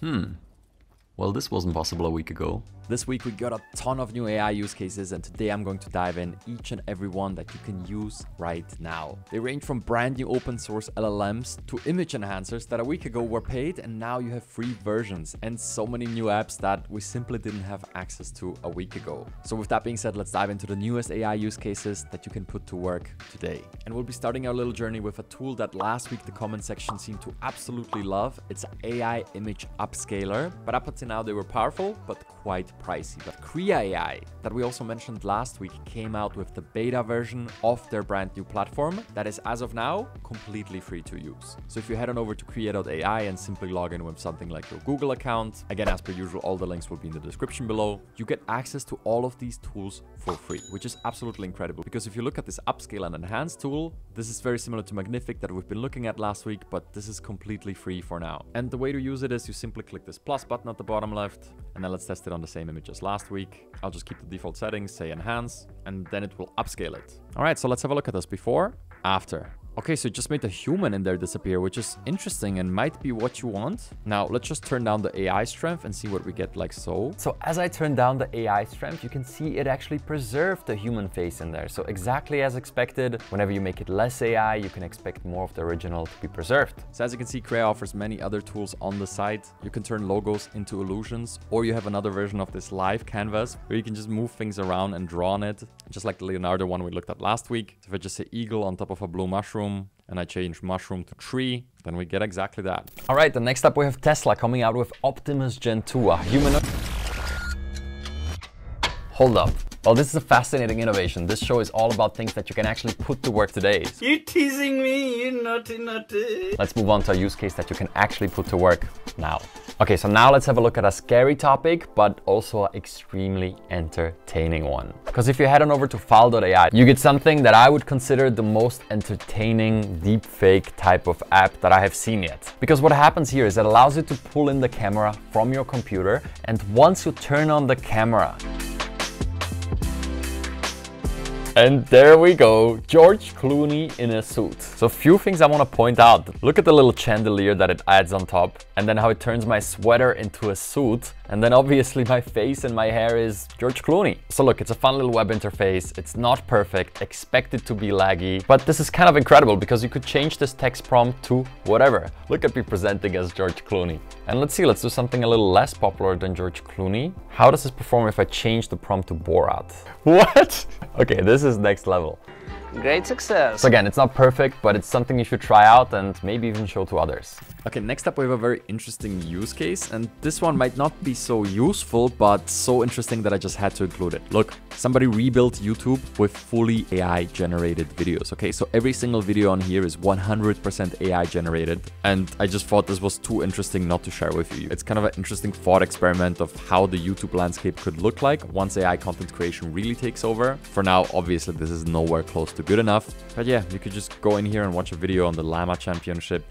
Hmm. Well, this wasn't possible a week ago. This week we got a ton of new AI use cases and today I'm going to dive in each and every one that you can use right now. They range from brand new open source LLMs to image enhancers that a week ago were paid and now you have free versions and so many new apps that we simply didn't have access to a week ago. So with that being said, let's dive into the newest AI use cases that you can put to work today. And we'll be starting our little journey with a tool that last week the comment section seemed to absolutely love. It's an AI image upscaler, but up until now they were powerful, but quite pricey. But Krea AI, that we also mentioned last week, came out with the beta version of their brand new platform that is, as of now, completely free to use. So if you head on over to Krea.ai and simply log in with something like your Google account, again, as per usual, all the links will be in the description below, you get access to all of these tools for free, which is absolutely incredible. Because if you look at this upscale and enhance tool, this is very similar to Magnific that we've been looking at last week, but this is completely free for now. And the way to use it is you simply click this plus button at the bottom left, and then let's test it on the same image as last week. I'll just keep the default settings, say enhance, and then it will upscale it. All right, so let's have a look at this before, after. Okay, so it just made the human in there disappear, which is interesting and might be what you want. Now, let's just turn down the AI strength and see what we get like so. So as I turn down the AI strength, you can see it actually preserved the human face in there. So exactly as expected, whenever you make it less AI, you can expect more of the original to be preserved. So as you can see, Krea offers many other tools on the site. You can turn logos into illusions, or you have another version of this live canvas where you can just move things around and draw on it, just like the Leonardo one we looked at last week. So if I just say eagle on top of a blue mushroom, and I change mushroom to tree, then we get exactly that. All right, the next up we have Tesla coming out with Optimus Gen 2, a. Hold up. Well, this is a fascinating innovation. This show is all about things that you can actually put to work today. You're teasing me, you naughty naughty. Let's move on to a use case that you can actually put to work now. Okay, so now let's have a look at a scary topic, but also an extremely entertaining one. Because if you head on over to Fal.ai, you get something that I would consider the most entertaining deepfake type of app that I have seen yet. Because what happens here is it allows you to pull in the camera from your computer, and once you turn on the camera, and there we go, George Clooney in a suit. So a few things I want to point out. Look at the little chandelier that it adds on top and then how it turns my sweater into a suit. And then obviously my face and my hair is George Clooney. So look, it's a fun little web interface. It's not perfect, expect it to be laggy, but this is kind of incredible because you could change this text prompt to whatever. Look at me presenting as George Clooney. And let's see, let's do something a little less popular than George Clooney. How does this perform if I change the prompt to Borat? What? Okay, this is next level. Great success. So again, it's not perfect, but it's something you should try out and maybe even show to others. Okay, next up we have a very interesting use case and this one might not be so useful, but so interesting that I just had to include it. Look, somebody rebuilt YouTube with fully AI generated videos. Okay, so every single video on here is 100% AI generated and I just thought this was too interesting not to share with you. It's kind of an interesting thought experiment of how the YouTube landscape could look like once AI content creation really takes over. For now, obviously this is nowhere close to good enough. But yeah, you could just go in here and watch a video on the Llama Championship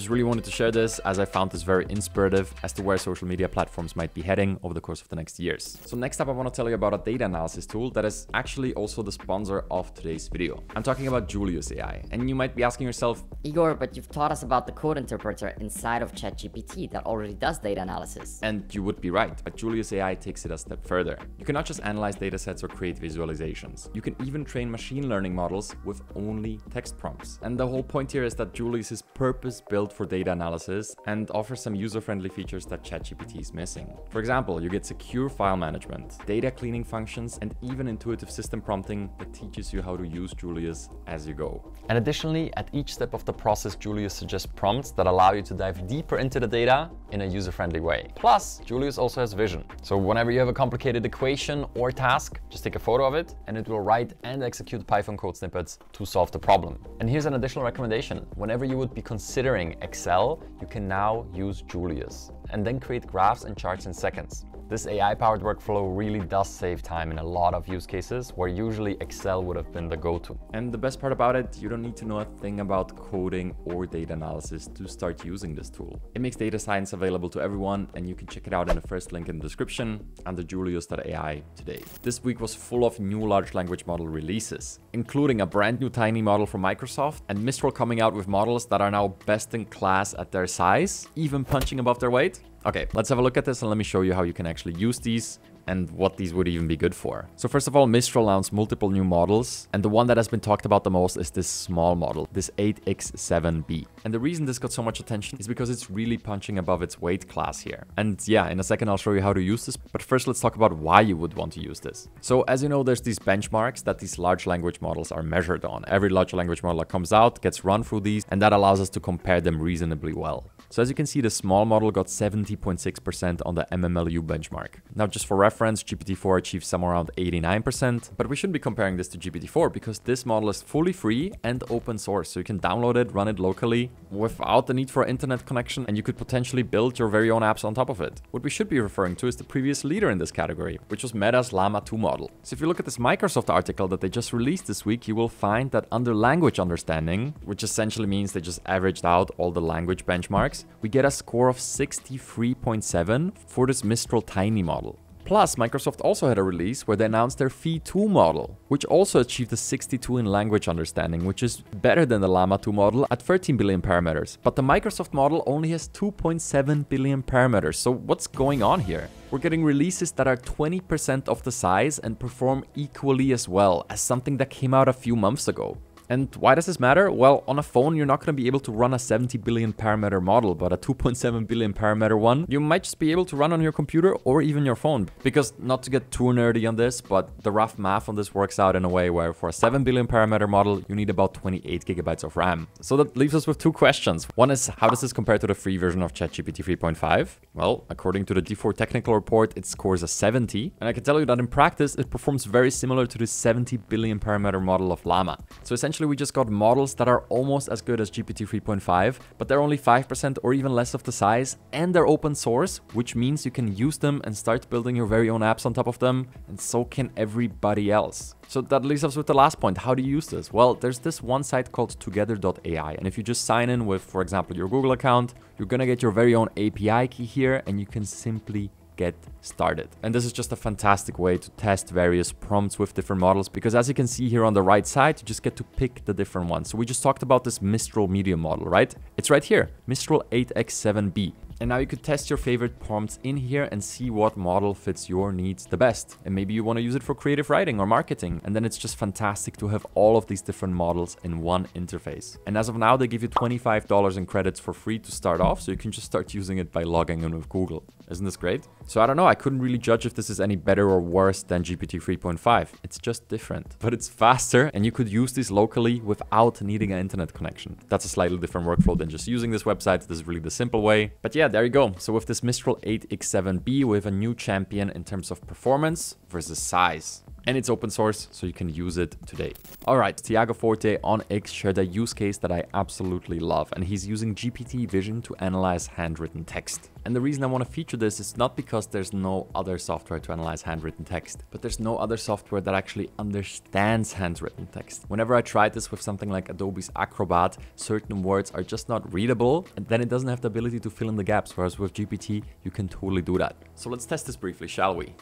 just really wanted to share this as I found this very inspirative as to where social media platforms might be heading over the course of the next years. So next up, I want to tell you about a data analysis tool that is actually also the sponsor of today's video. I'm talking about Julius AI. And you might be asking yourself, Igor, but you've taught us about the code interpreter inside of ChatGPT that already does data analysis. And you would be right, but Julius AI takes it a step further. You cannot just analyze datasets or create visualizations. You can even train machine learning models with only text prompts. And the whole point here is that Julius is purpose-built for data analysis and offers some user-friendly features that ChatGPT is missing. For example, you get secure file management, data cleaning functions, and even intuitive system prompting that teaches you how to use Julius as you go. And additionally, at each step of the process, Julius suggests prompts that allow you to dive deeper into the data in a user-friendly way. Plus, Julius also has vision. So whenever you have a complicated equation or task, just take a photo of it and it will write and execute Python code snippets to solve the problem. And here's an additional recommendation. Whenever you would be considering Excel, you can now use Julius and then create graphs and charts in seconds. This AI-powered workflow really does save time in a lot of use cases where usually Excel would have been the go-to. And the best part about it, you don't need to know a thing about coding or data analysis to start using this tool. It makes data science available to everyone and you can check it out in the first link in the description under julius.ai today. This week was full of new large language model releases, including a brand new tiny model from Microsoft and Mistral coming out with models that are now best in class at their size, even punching above their weight. Okay, let's have a look at this and let me show you how you can actually use these and what these would even be good for. So first of all, Mistral announced multiple new models, and the one that has been talked about the most is this small model, this 8X7B. And the reason this got so much attention is because it's really punching above its weight class here. And yeah, in a second I'll show you how to use this, but first let's talk about why you would want to use this. So as you know, there's these benchmarks that these large language models are measured on. Every large language model that comes out gets run through these, and that allows us to compare them reasonably well. So as you can see, the small model got 70.6% on the MMLU benchmark. Now just for reference, GPT-4 achieves somewhere around 89%, but we shouldn't be comparing this to GPT-4 because this model is fully free and open source. So you can download it, run it locally without the need for internet connection, and you could potentially build your very own apps on top of it. What we should be referring to is the previous leader in this category, which was Meta's Llama 2 model. So if you look at this Microsoft article that they just released this week, you will find that under language understanding, which essentially means they just averaged out all the language benchmarks, we get a score of 63.7 for this Mistral Tiny model. Plus, Microsoft also had a release where they announced their Phi 2 model, which also achieved a 62 in language understanding, which is better than the Llama 2 model at 13 billion parameters. But the Microsoft model only has 2.7 billion parameters, so what's going on here? We're getting releases that are 20% of the size and perform equally as well as something that came out a few months ago. And why does this matter? Well, on a phone, you're not going to be able to run a 70 billion parameter model, but a 2.7 billion parameter one, you might just be able to run on your computer or even your phone. Because not to get too nerdy on this, but the rough math on this works out in a way where for a 7 billion parameter model, you need about 28 gigabytes of RAM. So that leaves us with two questions. One is, how does this compare to the free version of ChatGPT 3.5? Well, according to the G4 technical report, it scores a 70. And I can tell you that in practice, it performs very similar to the 70 billion parameter model of Llama. So essentially, we just got models that are almost as good as GPT 3.5, but they're only 5% or even less of the size, and they're open source, which means you can use them and start building your very own apps on top of them, and so can everybody else. So that leaves us with the last point. How do you use this? Well, there's this one site called together.ai. And if you just sign in with, for example, your Google account, you're to get your very own API key here and you can simply get started. And this is just a fantastic way to test various prompts with different models because as you can see here on the right side, you just get to pick the different ones. So we just talked about this Mistral medium model, right? It's right here, Mistral 8X7B. And now you could test your favorite prompts in here and see what model fits your needs the best. And maybe you want to use it for creative writing or marketing. And then it's just fantastic to have all of these different models in one interface. And as of now, they give you $25 in credits for free to start off. So you can just start using it by logging in with Google. Isn't this great? So I don't know, I couldn't really judge if this is any better or worse than GPT 3.5. It's just different, but it's faster and you could use this locally without needing an internet connection. That's a slightly different workflow than just using this website. This is really the simple way. But yeah, there you go. So with this Mistral 8X7B, we have a new champion in terms of performance versus size and it's open source, so you can use it today. All right, Tiago Forte on X shared a use case that I absolutely love, and he's using GPT Vision to analyze handwritten text. And the reason I want to feature this is not because there's no other software to analyze handwritten text, but there's no other software that actually understands handwritten text. Whenever I tried this with something like Adobe's Acrobat, certain words are just not readable, and then it doesn't have the ability to fill in the gaps, whereas with GPT, you can totally do that. So let's test this briefly, shall we?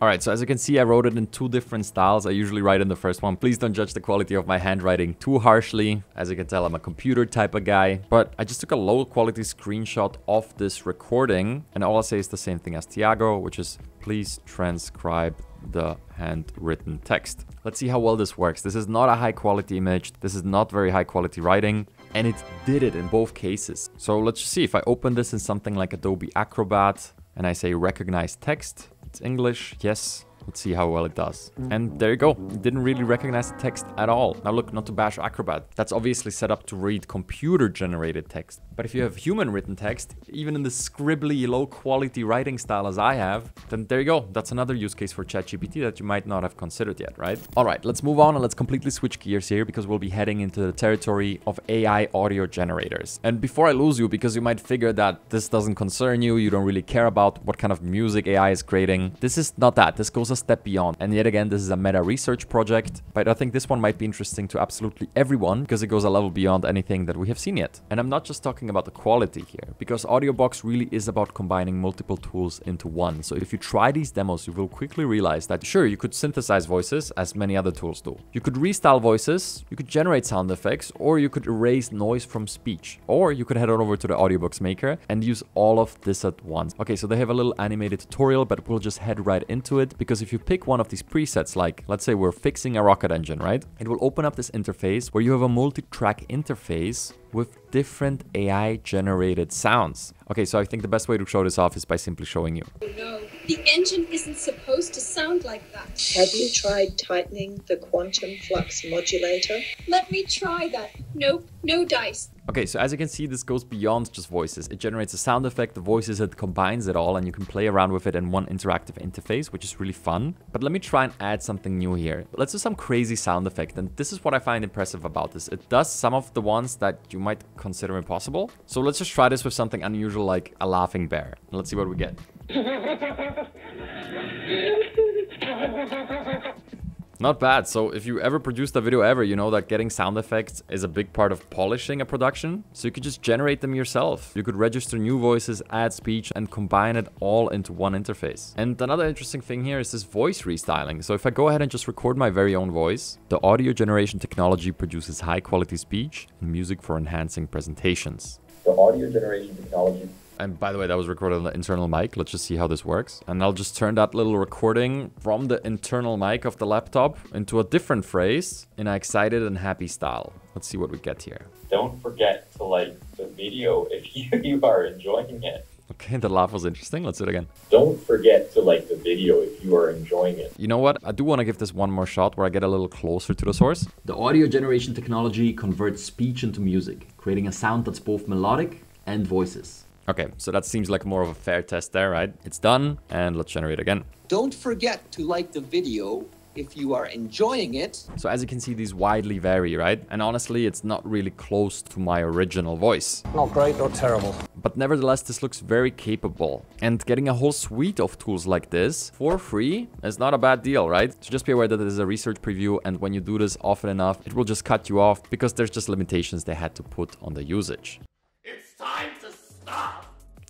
Alright, so as you can see, I wrote it in two different styles. I usually write in the first one. Please don't judge the quality of my handwriting too harshly. As you can tell, I'm a computer type of guy. But I just took a low quality screenshot of this recording. And all I say is the same thing as Tiago, which is please transcribe the handwritten text. Let's see how well this works. This is not a high quality image. This is not very high quality writing. And it did it in both cases. So let's see if I open this in something like Adobe Acrobat and I say recognize text it's English, yes. Let's see how well it does. And there you go. It didn't really recognize the text at all. Now look, not to bash Acrobat. That's obviously set up to read computer generated text. But if you have human written text, even in the scribbly low quality writing style as I have, then there you go. That's another use case for ChatGPT that you might not have considered yet, right? All right, let's move on and let's completely switch gears here because we'll be heading into the territory of AI audio generators. And before I lose you, because you might figure that this doesn't concern you, you don't really care about what kind of music AI is creating, this is not that. This goes a step beyond. And yet again, this is a meta research project, but I think this one might be interesting to absolutely everyone because it goes a level beyond anything that we have seen yet. And I'm not just talking about the quality here, because AudioBox really is about combining multiple tools into one. So if you try these demos, you will quickly realize that sure, you could synthesize voices as many other tools do. You could restyle voices, you could generate sound effects, or you could erase noise from speech. Or you could head on over to the AudioBox Maker and use all of this at once. Okay, so they have a little animated tutorial, but we'll just head right into it because if you pick one of these presets, like let's say we're fixing a rocket engine, right? It will open up this interface where you have a multi-track interface with different AI generated sounds. Okay, so I think the best way to show this off is by simply showing you. No, the engine isn't supposed to sound like that. Have you tried tightening the quantum flux modulator? Let me try that. Nope, no dice. Okay, so as you can see, this goes beyond just voices. It generates a sound effect, the voices, it combines it all, and you can play around with it in one interactive interface, which is really fun. But let me try and add something new here. Let's do some crazy sound effect, and this is what I find impressive about this. It does some of the ones that you might consider impossible. So let's just try this with something unusual like a laughing bear. Let's see what we get. Not bad. So if you ever produced a video ever, you know that getting sound effects is a big part of polishing a production. So you could just generate them yourself. You could register new voices, add speech, and combine it all into one interface. And another interesting thing here is this voice restyling. So if I go ahead and just record my very own voice, the audio generation technology produces high quality speech and music for enhancing presentations. The audio generation technology and by the way, that was recorded on the internal mic. Let's just see how this works. And I'll just turn that little recording from the internal mic of the laptop into a different phrase in an excited and happy style. Let's see what we get here. Don't forget to like the video if you, you are enjoying it. Okay, the laugh was interesting. Let's do it again. Don't forget to like the video if you are enjoying it. You know what? I do want to give this one more shot where I get a little closer to the source. The audio generation technology converts speech into music, creating a sound that's both melodic and voices. Okay, so that seems like more of a fair test there, right? It's done, and let's generate again. Don't forget to like the video if you are enjoying it. So as you can see, these widely vary, right? And honestly, it's not really close to my original voice. Not great, not terrible. But nevertheless, this looks very capable. And getting a whole suite of tools like this for free is not a bad deal, right? So just be aware that it is a research preview, and when you do this often enough, it will just cut you off because there's just limitations they had to put on the usage.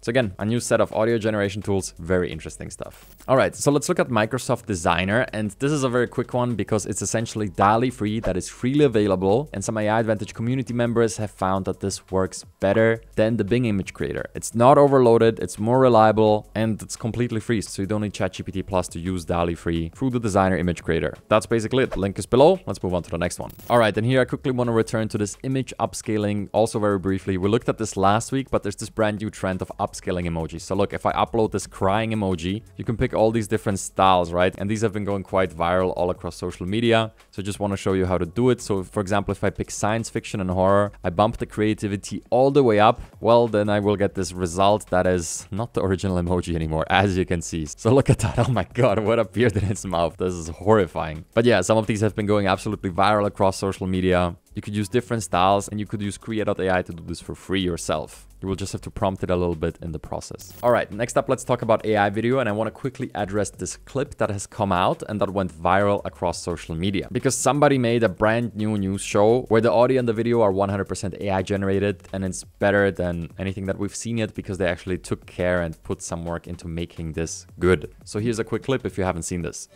So again, a new set of audio generation tools, very interesting stuff. All right, so let's look at Microsoft Designer. And this is a very quick one because it's essentially DALL-E 3 that is freely available. And some AI Advantage community members have found that this works better than the Bing image creator. It's not overloaded, it's more reliable, and it's completely free. So you don't need ChatGPT Plus to use DALL-E 3 through the Designer image creator. That's basically it. Link is below. Let's move on to the next one. All right, and here I quickly want to return to this image upscaling also very briefly. We looked at this last week, but there's this brand new trend of upscaling emojis. So look, if I upload this crying emoji, you can pick all these different styles, right? And these have been going quite viral all across social media. So just want to show you how to do it. So for example, if I pick science fiction and horror, I bump the creativity all the way up, well, then I will get this result that is not the original emoji anymore, as you can see. So look at that. Oh my God, what appeared in its mouth. This is horrifying. But yeah, some of these have been going absolutely viral across social media. You could use different styles and you could use Krea.ai to do this for free yourself. You will just have to prompt it a little bit in the process. All right, next up, let's talk about AI video. And I want to quickly address this clip that has come out and that went viral across social media. Because somebody made a brand new news show where the audio and the video are 100% AI generated. And it's better than anything that we've seen yet because they actually took care and put some work into making this good. So here's a quick clip if you haven't seen this.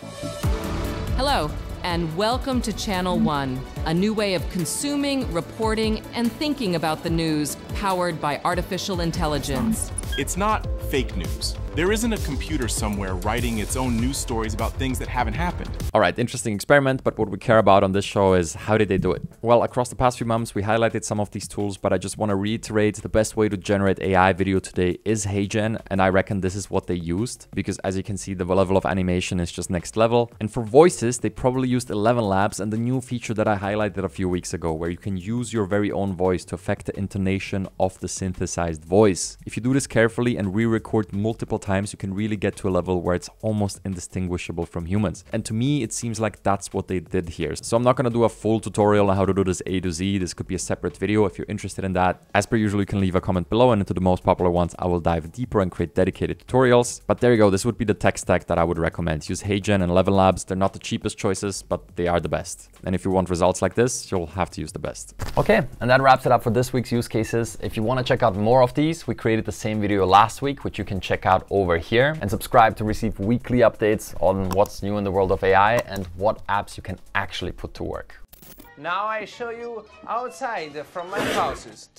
Hello, and welcome to Channel One, a new way of consuming, reporting, and thinking about the news powered by artificial intelligence. It's not fake news. There isn't a computer somewhere writing its own news stories about things that haven't happened. All right, interesting experiment, but what we care about on this show is how did they do it? Well, across the past few months, we highlighted some of these tools, but I just want to reiterate the best way to generate AI video today is HeyGen, and I reckon this is what they used because as you can see, the level of animation is just next level. And for voices, they probably used 11 Labs and the new feature that I highlighted a few weeks ago, where you can use your very own voice to affect the intonation of the synthesized voice. If you do this carefully and re-record multiple times, you can really get to a level where it's almost indistinguishable from humans. And to me, it seems like that's what they did here. So I'm not to do a full tutorial on how to do this A to Z. This could be a separate video if you're interested in that. As per usual, you can leave a comment below and into the most popular ones, I will dive deeper and create dedicated tutorials. But there you go. This would be the tech stack that I would recommend. Use HeyGen and Eleven Labs. They're not the cheapest choices, but they are the best. And if you want results like this, you'll have to use the best. Okay, and that wraps it up for this week's use cases. If you want to check out more of these, we created the same video last week, which you can check out over here and subscribe to receive weekly updates on what's new in the world of AI and what apps you can actually put to work. Now I show you outside from my houses.